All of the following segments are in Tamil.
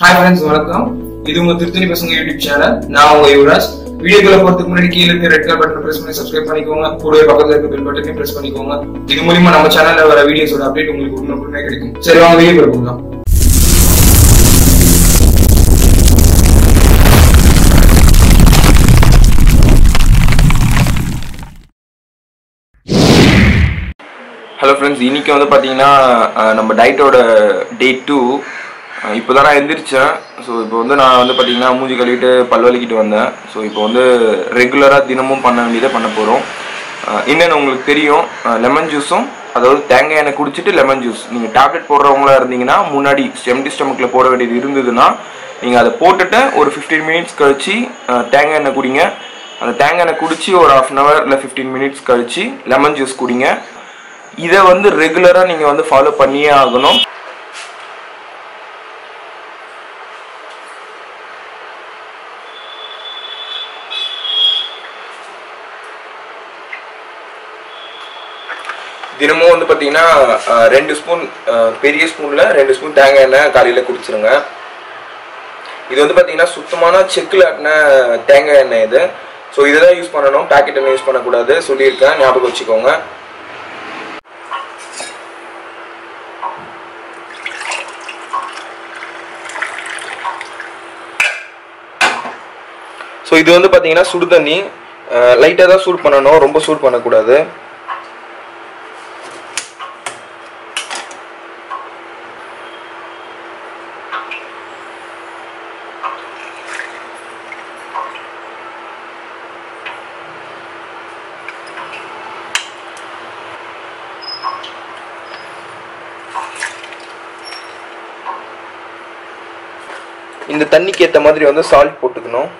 ஹாய் ஃப்ரெண்ட்ஸ் வணக்கம். இது உங்க திருத்தணி பசங்க யூடியூப் சேனல் நான் உங்க யுவராஜ். வீடியோக்குள்ள போறதுக்கு முன்னாடி கீழே இருக்க ரெட் கலர் பட்டன் பிரஸ் பண்ணி சப்ஸ்கிரைப் பண்ணிக்கோங்க. கூடவே பக்கத்துல இருக்க பெல் பட்டனையும் பிரஸ் பண்ணிக்கோங்க. இது மூலியமா நம்ம சேனல்ல வர வீடியோஸோட அப்டேட் உங்களுக்கு உடனுக்குடனே கிடைக்கும். சரி வாங்க வீடியோ போகலாம். ஹலோ ஃப்ரெண்ட்ஸ் இன்னைக்கு வந்து பார்த்தீங்கன்னா நம்ம டயட்டோட டே டூ இப்போ தான் நான் எந்திரிச்சேன். ஸோ இப்போ வந்து நான் வந்து பார்த்தீங்கன்னா மூஞ்சி கழுவிட்டு பல் வலிக்கிட்டு வந்தேன். ஸோ இப்போ வந்து ரெகுலராக தினமும் பண்ண வேண்டியதை பண்ண போகிறோம் என்னென்னு உங்களுக்கு தெரியும். லெமன் ஜூஸும் அதாவது தேங்காய் எண்ணெய் குடிச்சிட்டு லெமன் ஜூஸ் நீங்கள் டேப்லெட் போடுறவங்களா இருந்தீங்கன்னா முன்னாடி எம்டி ஸ்டமக்கில் போட வேண்டியது இருந்ததுன்னா நீங்கள் அதை போட்டுட்டு ஒரு ஃபிஃப்டீன் மினிட்ஸ் கழித்து தேங்காய் எண்ணெய் குடிங்க. அந்த தேங்காய் எண்ணெய் குடிச்சு ஒரு ஹாஃப் அன் ஹவர் இல்லை ஃபிஃப்டீன் மினிட்ஸ் கழித்து லெமன் ஜூஸ் குடிங்க. இதை வந்து ரெகுலராக நீங்கள் வந்து ஃபாலோ பண்ணியே ஆகணும். தினமும் வந்து பார்த்தீங்கன்னா ரெண்டு ஸ்பூன் பெரிய ஸ்பூனில் ரெண்டு ஸ்பூன் தேங்காய் எண்ணெய் காலையில் குடிச்சிருங்க. இது வந்து பார்த்தீங்கன்னா சுத்தமான செக்கில் ஆட்டின தேங்காய் எண்ணெய் இது. ஸோ இதை தான் யூஸ் பண்ணணும். பேக்கெட் எண்ணெய் யூஸ் பண்ணக்கூடாது. சொல்லியிருக்கேன். ஞாபகம் வச்சுக்கோங்க. ஸோ இது வந்து பார்த்தீங்கன்னா சுடு தண்ணி. லைட்டாக தான் சூட் பண்ணணும். ரொம்ப சூட் பண்ணக்கூடாது. இந்த தண்ணிக்கு ஏற்ற மாதிரி வந்து சால்ட் போட்டுக்கணும்.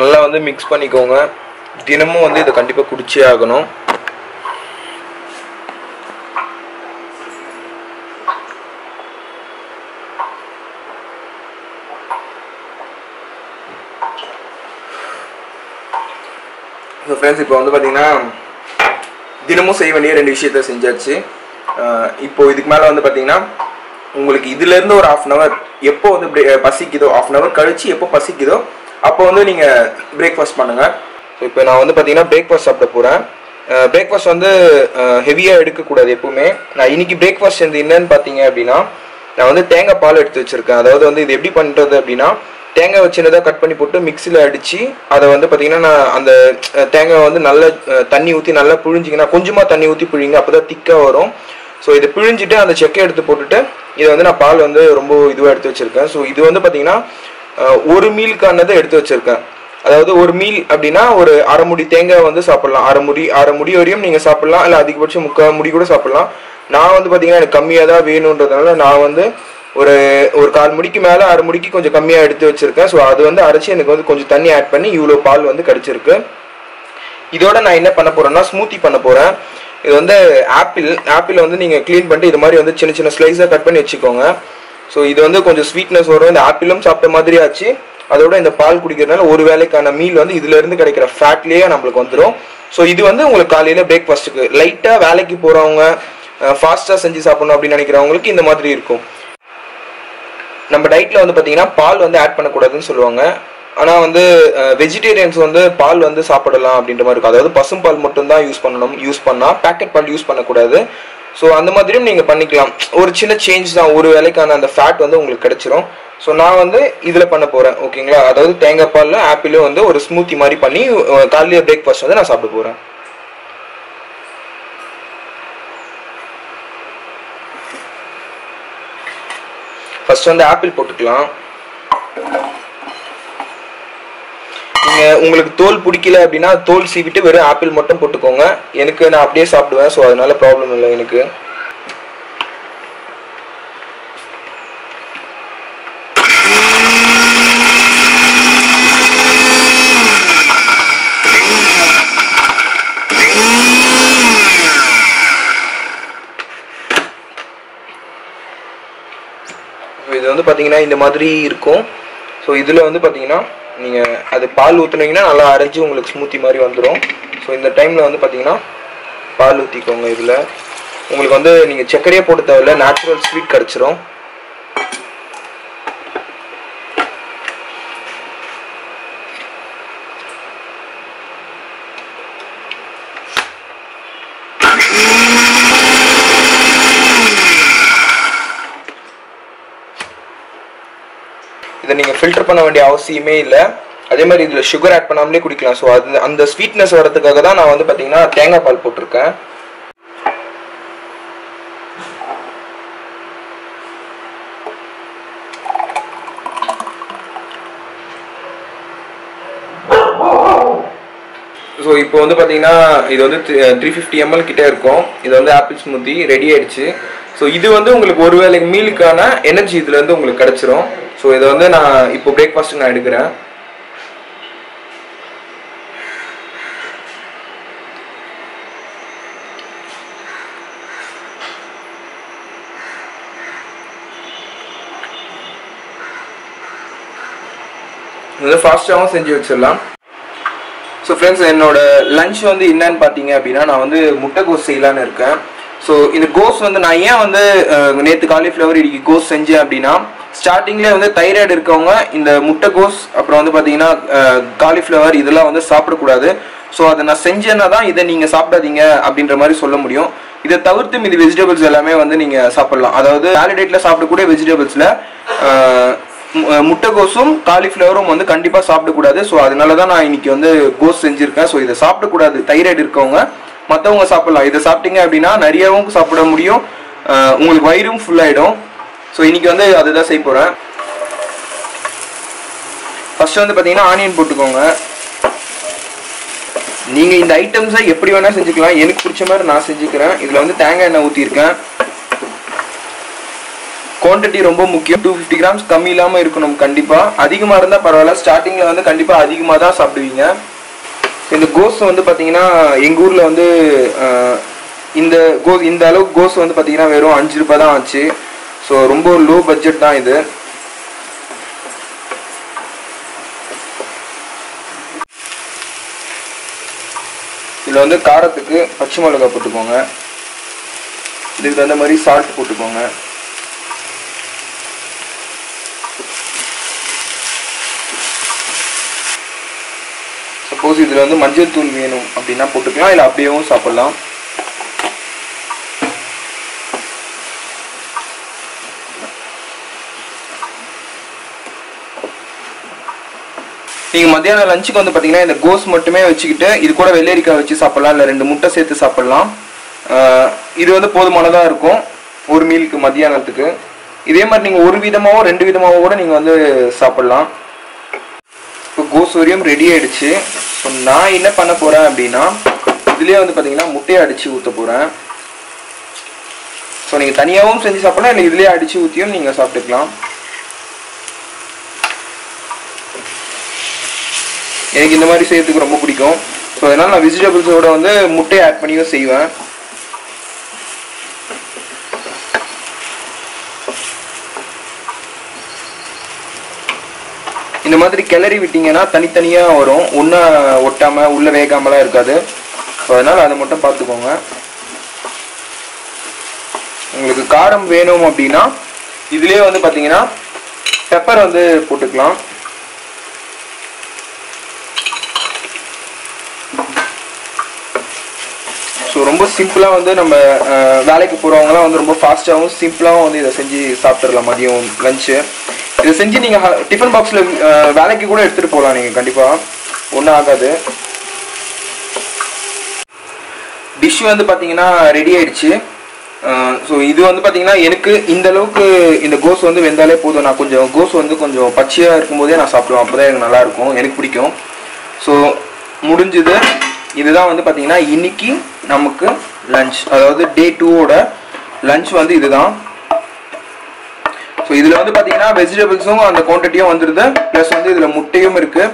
நல்லா வந்து மிக்ஸ் பண்ணிக்கோங்க. தினமும் வந்து இதை கண்டிப்பாக குடிச்சே ஆகணும். ஃப்ரெண்ட்ஸ் இப்போ வந்து பார்த்தீங்கன்னா தினமும் செய்ய வேண்டிய ரெண்டு விஷயத்த செஞ்சாச்சு. இப்போது இப்போ இதுக்கு மேலே வந்து பார்த்தீங்கன்னா உங்களுக்கு இதுலேருந்து ஒரு ஆஃப் அன் ஹவர் எப்போ வந்து பசிக்குதோ ஆஃப் அன் ஹவர் கழிச்சு எப்போ பசிக்குதோ அப்போ வந்து நீங்கள் பிரேக்ஃபாஸ்ட் பண்ணுங்கள் ஸோ இப்போ நான் வந்து பார்த்தீங்கன்னா பிரேக்ஃபாஸ்ட் சாப்பிட போகிறேன் பிரேக்ஃபாஸ்ட் வந்து ஹெவியாக எடுக்கக்கூடாது எப்பவுமே. நான் இன்னைக்கு பிரேக்ஃபாஸ்ட் வந்து என்னன்னு பார்த்தீங்க அப்படின்னா நான் வந்து தேங்காய் பால் எடுத்து வச்சுருக்கேன். அதாவது வந்து இது எப்படி பண்ணுறது அப்படின்னா தேங்காய் சின்னதாக கட் பண்ணி போட்டு மிக்சியில் அடித்து அதை வந்து பார்த்தீங்கன்னா நான் அந்த தேங்காய் வந்து நல்ல தண்ணி ஊற்றி நல்லா புழிஞ்சிங்கன்னா கொஞ்சமாக தண்ணி ஊற்றி புழிங்க அப்போ தான் திக்காக வரும். ஸோ இதை பிழிஞ்சிட்டு அந்த செக்கை எடுத்து போட்டுட்டு இதை வந்து நான் பால் வந்து ரொம்ப இதுவாக எடுத்து வச்சுருக்கேன். ஸோ இது வந்து பார்த்தீங்கன்னா ஒரு மீலுக்கானதை எடுத்து வச்சுருக்கேன். அதாவது ஒரு மீல் அப்படின்னா ஒரு அரை முடி தேங்காய் வந்து சாப்பிட்லாம். அரை முடி அரை முடி வரையும் நீங்கள் சாப்பிட்லாம். இல்லை அதிகபட்சம் முக்கால் முடி கூட சாப்பிட்லாம். நான் வந்து பார்த்தீங்கன்னா எனக்கு கம்மியாக தான் வேணுன்றதுனால நான் வந்து ஒரு ஒரு கால் முடிக்கு மேலே அரை முடிக்கு கொஞ்சம் கம்மியாக எடுத்து வச்சுருக்கேன். ஸோ அது வந்து அரைச்சி எனக்கு வந்து கொஞ்சம் தண்ணி ஆட் பண்ணி இவ்வளோ பால் வந்து கிடச்சிருக்கு. இதோட நான் என்ன பண்ண போகிறேன்னா ஸ்மூத்தி பண்ண போகிறேன் இது வந்து ஆப்பிள் ஆப்பிள் வந்து நீங்கள் க்ளீன் பண்ணிட்டு இது மாதிரி வந்து சின்ன சின்ன ஸ்லைஸாக கட் பண்ணி வச்சுக்கோங்க. ஸோ இது வந்து கொஞ்சம் ஸ்வீட்னஸ் வரும். இந்த ஆப்பிளும் சாப்பிட்ட மாதிரி ஆச்சு. அதோட இந்த பால் குடிக்கிறதுனால ஒரு வேளைக்கான மீல் வந்து இதுலேருந்து கிடைக்கிற ஃபேட்லேயே நம்மளுக்கு வந்துடும் ஸோ இது வந்து உங்களுக்கு காலையில் பிரேக்ஃபாஸ்ட்டுக்கு லைட்டாக வேலைக்கு போகிறவங்க ஃபாஸ்ட்டாக செஞ்சு சாப்பிடணும் அப்படின்னு நினைக்கிறவங்களுக்கு இந்த மாதிரி இருக்கும். நம்ம டயட்டில் வந்து பார்த்தீங்கன்னா பால் வந்து ஆட் பண்ணக்கூடாதுன்னு சொல்லுவாங்க. ஆனால் வந்து வெஜிடேரியன்ஸ் வந்து பால் வந்து சாப்பிடலாம் அப்படின்ற மாதிரி இருக்கும். அதாவது பசும்பால் மட்டும்தான் யூஸ் பண்ணணும் யூஸ் பண்ணால் பேக்கெட் பால் யூஸ் பண்ணக்கூடாது. ஸோ அந்த மாதிரியும் நீங்கள் பண்ணிக்கலாம். ஒரு சின்ன சேஞ்ச் தான். ஒரு வேலைக்கான அந்த ஃபேட் வந்து உங்களுக்கு கிடைச்சிரும். ஸோ நான் வந்து இதில் பண்ண போகிறேன் ஓகேங்களா அதாவது தேங்காய் பாலில் ஆப்பிளும் வந்து ஒரு ஸ்மூத்தி மாதிரி பண்ணி காலையில் பிரேக்ஃபாஸ்ட் வந்து நான் சாப்பிட போகிறேன் ஃபர்ஸ்ட் வந்து ஆப்பிள் போட்டுக்கலாம். நீங்கள் உங்களுக்கு தோல் பிடிக்கல அப்படின்னா தோல் சீவிட்டு வெறும் ஆப்பிள் மட்டும் போட்டுக்கோங்க. எனக்கு நான் அப்படியே சாப்பிடுவேன் ஸோ அதனால ப்ராப்ளம் இல்லை எனக்கு. பார்த்தீங்கன்னா இந்த மாதிரி இருக்கும். ஸோ இதில் வந்து பார்த்தீங்கன்னா நீங்கள் அது பால் ஊற்றுனீங்கன்னா நல்லா அரைஞ்சி உங்களுக்கு ஸ்மூத்தி மாதிரி வந்துடும் ஸோ இந்த டைமில் வந்து பார்த்தீங்கன்னா பால் ஊற்றிக்கோங்க இதில். உங்களுக்கு வந்து நீங்கள் சர்க்கரையே போட்டு தேவையில்ல நேச்சுரல் ஸ்வீட் கிடச்சிரும் இதை நீங்கள் ஃபில்டர் பண்ண வேண்டிய அவசியமே இல்லை. அதே மாதிரி இதில் சுகர் ஆட் பண்ணாமலே குடிக்கலாம். ஸோ அது அந்த ஸ்வீட்னஸ் வரதுக்காக தான் நான் வந்து பார்த்தீங்கன்னா தேங்காய் பால் போட்டிருக்கேன். ஸோ இப்போ வந்து பார்த்தீங்கன்னா இது வந்து த்ரீ ஃபிஃப்டி எம்எல் கிட்டே இருக்கும். இது வந்து ஆப்பிள் ஸ்மூத்தி ரெடி ஆயிடுச்சு. ஸோ இது வந்து உங்களுக்கு ஒரு வேளை மீலுக்கான எனர்ஜி இதுலேருந்து உங்களுக்கு கிடச்சிரும். ஸோ இதை வந்து நான் இப்போ பிரேக்ஃபாஸ்ட்டுக்கு நான் எடுக்கிறேன். இது ஃபாஸ்ட்டாகவும் செஞ்சு வச்சிடலாம். ஸோ ஃப்ரெண்ட்ஸ் என்னோட லஞ்ச் வந்து என்னன்னு பார்த்தீங்க அப்படின்னா நான் வந்து முட்டைகோஸ் செய்யலான்னு இருக்கேன். ஸோ இந்த கோஸ் வந்து நான் ஏன் வந்து நேற்று காலிஃப்ளவர் இன்னைக்கு கோஸ் செஞ்சேன் அப்படின்னா ஸ்டார்டிங்லேயே வந்து தைராய்டு இருக்கவங்க இந்த முட்டைகோஸ் அப்புறம் வந்து பார்த்தீங்கன்னா காலிஃப்ளவர் இதெல்லாம் வந்து சாப்பிடக்கூடாது. ஸோ அதை நான் செஞ்சேன்னா தான் இதை நீங்கள் சாப்பிடாதீங்க அப்படின்ற மாதிரி சொல்ல முடியும். இதை தவிர்த்து மீதி வெஜிடபிள்ஸ் எல்லாமே வந்து நீங்கள் சாப்பிடலாம். அதாவது வேலிடேட்டில் சாப்பிடக்கூடிய வெஜிடபிள்ஸில் முட்டைகோஸும் காலிஃப்ளவரும் வந்து கண்டிப்பாக சாப்பிடக்கூடாது. ஸோ அதனால தான் நான் இன்னைக்கு வந்து கோஸ் செஞ்சுருக்கேன். ஸோ இதை சாப்பிடக்கூடாது. தைராய்டு இருக்கவங்க மற்றவங்க சாப்பிடலாம். இதை சாப்பிட்டீங்க அப்படின்னா நிறையவும் சாப்பிட முடியும். உங்களுக்கு வயிறும் ஃபுல்லாகிடும் ஸோ இன்றைக்கி வந்து அதுதான் செய்ய போகிறேன் ஃபஸ்ட்டு வந்து பார்த்தீங்கன்னா ஆனியன் போட்டுக்கோங்க. நீங்கள் இந்த ஐட்டம்ஸை எப்படி வேணால் செஞ்சுக்கலாம். எனக்கு பிடிச்ச மாதிரி நான் செஞ்சுக்கிறேன். இதில் வந்து தேங்காய் எண்ணெய் ஊற்றிருக்கேன் குவான்டிட்டி ரொம்ப முக்கியம். டூ ஃபிஃப்டி கிராம்ஸ் கம்மி இல்லாமல் இருக்கணும் கண்டிப்பாக அதிகமாக இருந்தால் பரவாயில்ல. ஸ்டார்டிங்கில் வந்து கண்டிப்பாக அதிகமாக தான் சாப்பிடுவீங்க. இந்த கோஸ் வந்து பார்த்தீங்கன்னா எங்கள் ஊரில் வந்து இந்த கோ இந்த அளவுக்கு கோஸ் வந்து பார்த்தீங்கன்னா வெறும் அஞ்சு ரூபாய் தான் ஆச்சு. ஸோ ரொம்ப லோ பட்ஜெட் தான் இது. இதில் வந்து காரத்துக்கு பச்சை மிளகாய் போட்டுக்கோங்க. இதுக்கு தகுந்த மாதிரி சால்ட் போட்டுக்கோங்க. சப்போஸ் இதில் வந்து மஞ்சள் தூள் வேணும் அப்படின்னா போட்டுக்கலாம் இல்லை அப்படியேவும் சாப்பிட்லாம். நீங்கள் மத்தியானம் லஞ்சுக்கு வந்து பார்த்தீங்கன்னா இந்த கோஸ் மட்டுமே வச்சுக்கிட்டு இது கூட வெள்ளரிக்காய் வச்சு சாப்பிடலாம் இல்லை ரெண்டு முட்டை சேர்த்து சாப்பிட்லாம். இது வந்து போதுமானதாக இருக்கும் ஒரு மீலுக்கு மத்தியானத்துக்கு. இதே மாதிரி நீங்கள் ஒரு விதமாகவும் ரெண்டு விதமாகவும் கூட நீங்கள் வந்து சாப்பிட்லாம். இப்போ கோஸ் ரெடி ஆகிடுச்சு ஸோ நான் என்ன பண்ண போகிறேன் அப்படின்னா இதுலேயே வந்து பார்த்தீங்கன்னா முட்டையை அடித்து ஊற்ற போகிறேன் ஸோ நீங்கள் தனியாகவும் செஞ்சு சாப்பிட்லாம் இல்லை இதுலேயே அடித்து ஊற்றியும் நீங்கள் சாப்பிட்டுக்கலாம். எனக்கு இந்த மாதிரி செய்யறதுக்கு ரொம்ப பிடிக்கும். ஸோ அதனால் நான் வெஜிடபிள்ஸோட வந்து முட்டையை ஆட் பண்ணியும் செய்வேன். இந்த மாதிரி கிளறி விட்டிங்கன்னா தனித்தனியாக வரும். ஒன்றா ஒட்டாமல் உள்ளே வேகாமலாம் இருக்காது. ஸோ அதனால் அதை மட்டும் பார்த்துக்கோங்க. உங்களுக்கு காரம் வேணும் அப்படின்னா இதுலேயே வந்து பார்த்தீங்கன்னா பெப்பர் வந்து போட்டுக்கலாம். ரொம்ப சிம்பிளாக வந்து நம்ம வேலைக்கு போகிறவங்களாம் வந்து ரொம்ப ஃபாஸ்ட்டாகவும் சிம்பிளாகவும் வந்து இதை செஞ்சு சாப்பிட்றலாம் மதியம் லஞ்சு இதை செஞ்சு நீங்கள் டிஃபன் பாக்ஸில் வேலைக்கு கூட எடுத்துகிட்டு போகலாம் நீங்கள் கண்டிப்பாக ஒன்றும் ஆகாது. டிஷ் வந்து பார்த்தீங்கன்னா ரெடி ஆயிடுச்சு. ஸோ இது வந்து பார்த்தீங்கன்னா எனக்கு இந்த அளவுக்கு இந்த கோஸ் வந்து வெந்தாலே போதும். நான் கொஞ்சம் கோஸ் வந்து கொஞ்சம் பச்சையாக இருக்கும்போதே நான் சாப்பிடுவேன். அப்போ தான் எனக்கு நல்லாயிருக்கும் எனக்கு பிடிக்கும். ஸோ முடிஞ்சது. இதுதான் வந்து பார்த்தீங்கன்னா இன்னைக்கு நமக்கு லஞ்ச் அதாவது டே டூவோட லஞ்ச் வந்து இதுதான். ஸோ இதில் வந்து பார்த்தீங்கன்னா வெஜிடபிள்ஸும் அந்த குவான்டிட்டியும் வந்துடுது ப்ளஸ் வந்து இதில் முட்டையும் இருக்குது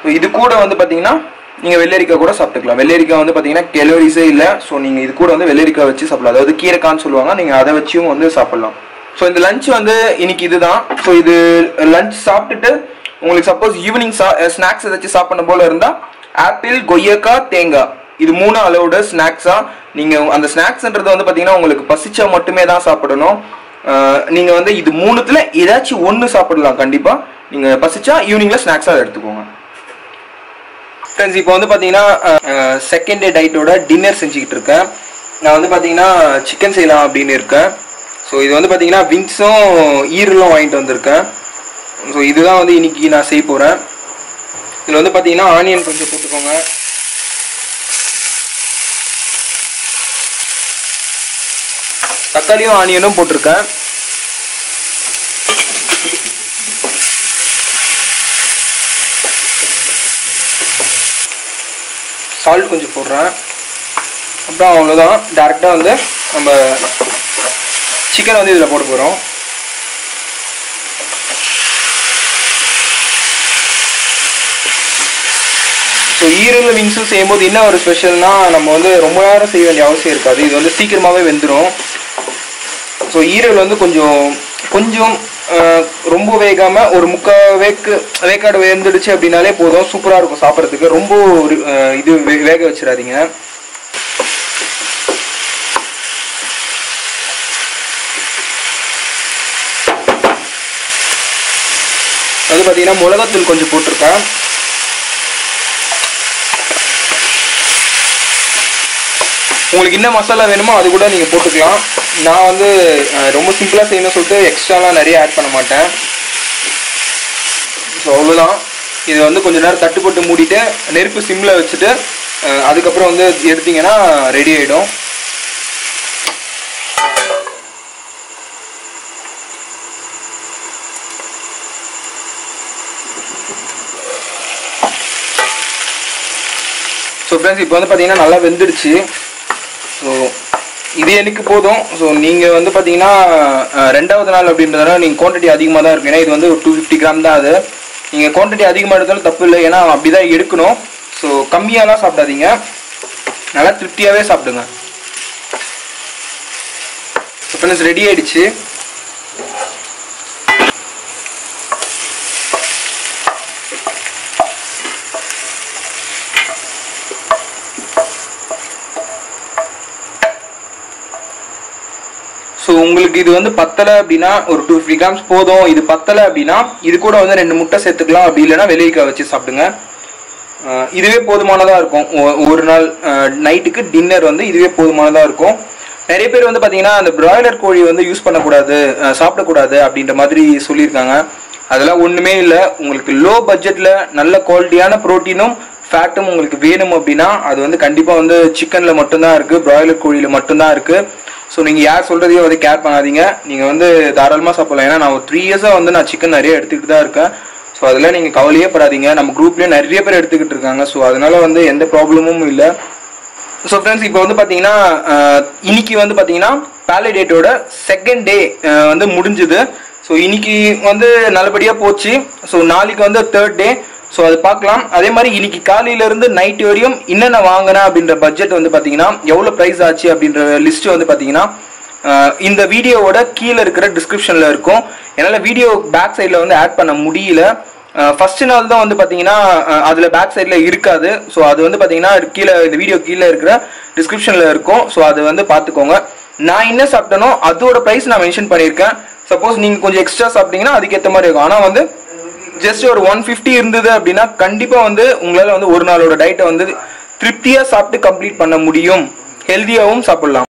ஸோ இது கூட வந்து பார்த்தீங்கன்னா நீங்கள் வெள்ளரிக்காய் கூட சாப்பிட்டுக்கலாம். வெள்ளரிக்காய் வந்து பார்த்தீங்கன்னா கெலோரிஸே இல்லை. ஸோ நீங்கள் இது கூட வந்து வெள்ளரிக்காய் வச்சு சாப்பிடலாம். அதாவது கீரைக்கான்னு சொல்லுவாங்க. நீங்கள் அதை வச்சும் வந்து சாப்பிடலாம். ஸோ இந்த லஞ்ச் வந்து இன்னைக்கு இதுதான். ஸோ இது லஞ்ச் சாப்பிட்டுட்டு உங்களுக்கு சப்போஸ் ஈவினிங் சா ஸ்நாக்ஸ் ஏதாச்சும் சாப்பிடணும் போல இருந்தால் ஆப்பிள் கொய்யக்காய் தேங்காய் இது மூணு அளவோட ஸ்நாக்ஸா நீங்க அந்த ஸ்நாக்ஸ்ன்றது வந்து பாத்தீங்கன்னா உங்களுக்கு பசிச்சா மட்டுமே தான் சாப்பிடணும். நீங்கள் நீங்க வந்து இது மூணுத்துல ஏதாச்சும் ஒன்று சாப்பிடலாம் கண்டிப்பா. நீங்க பசிச்சா ஈவினிங்ல ஸ்நாக்ஸா எடுத்துக்கோங்க. ஃப்ரெண்ட்ஸ் இப்போ வந்து பார்த்தீங்கன்னா செகண்ட் டே டயட்டோட டின்னர் செஞ்சுக்கிட்டு இருக்கேன். நான் வந்து பார்த்தீங்கன்னா சிக்கன் செய்யலாம் அப்படின்னு இருக்கேன். ஸோ இது வந்து பார்த்தீங்கன்னா விங்ஸும் ஈரலும் வாங்கிட்டு வந்திருக்கேன். ஸோ இதுதான் வந்து இன்னைக்கு நான் செய்ய போகிறேன் இதில் வந்து பார்த்தீங்கன்னா ஆனியன் கொஞ்சம் போட்டுக்கோங்க. தக்காளியும் ஆனியனும் போட்டிருக்கேன். சால்ட் கொஞ்சம் போடுறேன். அப்புறம் அவ்வளோதான் டேரெக்டாக வந்து நம்ம சிக்கன் வந்து இதில் போட போகிறோம் ஸோ ஈரல் விங்ஸும் செய்யும்போது என்ன ஒரு ஸ்பெஷல்னா நம்ம வந்து ரொம்ப நேரம் செய்ய வேண்டிய அவசியம் இருக்காது. இது வந்து சீக்கிரமாகவே வெந்துடும் ஸோ ஈரல் வந்து கொஞ்சம் கொஞ்சம் ரொம்ப வேகாமல் ஒரு முக்கால் வேக்கு வேக்காடு வேந்துடுச்சு அப்படின்னாலே போதும். சூப்பராக இருக்கும் சாப்பிட்றதுக்கு. ரொம்ப ஒரு, இது வேக வச்சிடாதீங்க. அது பார்த்தீங்கன்னா மிளகாத்தூள் கொஞ்சம் போட்டிருக்கேன். உங்களுக்கு என்ன மசாலா வேணுமோ அது கூட நீங்கள் போட்டுக்கலாம். நான் வந்து ரொம்ப சிம்பிளாக செய்யணும்னு சொல்லிட்டு எக்ஸ்ட்ராலாம் நிறைய ஆட் பண்ண மாட்டேன். ஸோ அவ்வளோதான் இது வந்து கொஞ்சம் நேரம் தட்டுப்பட்டு மூடிட்டு நெருப்பு சிம்மில் வச்சுட்டு அதுக்கப்புறம் வந்து எடுத்தீங்கன்னா ரெடி ஆகிடும் ஸோ ஃப்ரெண்ட்ஸ் இப்போ வந்து பார்த்தீங்கன்னா நல்லா வெந்துடுச்சு. இது எனக்கு போதும். ஸோ நீங்கள் வந்து பார்த்தீங்கன்னா ரெண்டாவது நாள் அப்படின்றதுனால நீங்கள் குவான்டிட்டி அதிகமாக தான் இருக்கும் ஏன்னா இது வந்து ஒரு டூ ஃபிஃப்டி கிராம் தான் அது. நீங்கள் குவான்டிட்டி அதிகமாக எடுத்தாலும் தப்பு இல்லை. ஏன்னா அப்படி தான் எடுக்கணும். ஸோ கம்மியாலாம் சாப்பிடாதீங்க. நல்லா திருப்தியாகவே சாப்பிடுங்க. ஃப்ரெண்ட்ஸ் ரெடி ஆயிடுச்சு. உங்களுக்கு இது வந்து பத்தலை அப்படின்னா ஒரு டூ ஃபிஃப்டி கிராம்ஸ் போதும். இது பத்தலை அப்படின்னா இது கூட வந்து ரெண்டு முட்டை சேர்த்துக்கலாம். அப்படி இல்லைன்னா வெள்ளரிக்காய் வச்சு சாப்பிடுங்க. இதுவே போதுமானதாக இருக்கும். ஒ- ஒரு நாள் நைட்டுக்கு டின்னர் வந்து இதுவே போதுமானதாக இருக்கும். நிறைய பேர் வந்து பார்த்தீங்கன்னா அந்த பிராய்லர் கோழி வந்து யூஸ் பண்ணக்கூடாது சாப்பிடக்கூடாது அப்படின்ற மாதிரி சொல்லியிருக்காங்க. அதெல்லாம் ஒன்றுமே இல்லை. உங்களுக்கு லோ பட்ஜெட்டில் நல்ல குவாலிட்டியான ப்ரோட்டீனும் ஃபேட்டும் உங்களுக்கு வேணும் அப்படின்னா அது வந்து கண்டிப்பாக வந்து சிக்கனில் மட்டும்தான் இருக்குது பிராய்லர் கோழியில் மட்டும்தான் இருக்குது ஸோ நீங்கள் யார் சொல்கிறதையும் வந்து கேர் பண்ணாதீங்க. நீங்கள் வந்து தாராளமாக சாப்பிடலாம் ஏன்னா நான் ஒரு த்ரீ இயர்ஸாக வந்து நான் சிக்கன் நிறைய எடுத்துக்கிட்டு தான் இருக்கேன். ஸோ அதெல்லாம் நீங்கள் கவலையே படாதீங்க. நம்ம குரூப்லேயும் நிறைய பேர் எடுத்துக்கிட்டு இருக்காங்க. ஸோ அதனால வந்து எந்த ப்ராப்ளமும் இல்லை. ஸோ ஃப்ரெண்ட்ஸ் இப்போ வந்து பார்த்தீங்கன்னா இன்னைக்கு வந்து பார்த்தீங்கன்னா பேலிடேட்டோட செகண்ட் டே வந்து முடிஞ்சுது. ஸோ இன்னைக்கு வந்து நல்லபடியாக போச்சு. ஸோ நாளைக்கு வந்து தேர்ட் டே ஸோ அது பார்க்கலாம். அதே மாதிரி இன்னைக்கு காலையிலேருந்து நைட் வரையும் என்னென்ன வாங்கினேன் அப்படின்ற பட்ஜெட் வந்து பார்த்தீங்கன்னா எவ்வளோ ப்ரைஸ் ஆச்சு அப்படின்ற லிஸ்ட் வந்து பார்த்தீங்கன்னா இந்த வீடியோவோட கீழே இருக்கிற டிஸ்கிரிப்ஷனில் இருக்கும். என்னால் வீடியோ பேக் சைடில் வந்து ஆட் பண்ண முடியல. ஃபர்ஸ்ட் நாள் தான் வந்து பார்த்தீங்கன்னா அதில் பேக் சைடில் இருக்காது. ஸோ அது வந்து பார்த்தீங்கன்னா கீழே இந்த வீடியோ கீழே இருக்கிற டிஸ்கிரிப்ஷனில் இருக்கும். ஸோ அது வந்து பார்த்துக்கோங்க. நான் என்ன சாப்பிட்டனோ அதோட ப்ரைஸ் நான் மென்ஷன் பண்ணியிருக்கேன். சப்போஸ் நீங்கள் கொஞ்சம் எக்ஸ்ட்ரா சாப்பிட்டீங்கன்னா அதுக்கேற்ற மாதிரி இருக்கும். ஆனால் வந்து ஜஸ்ட் ஒரு ஒன் ஃபிஃப்டி இருந்தது அப்படின்னா கண்டிப்பாக வந்து உங்களால் வந்து ஒரு நாளோட டயட்டை வந்து திருப்தியாக சாப்பிட்டு கம்ப்ளீட் பண்ண முடியும். ஹெல்த்தியாகவும் சாப்பிடலாம்.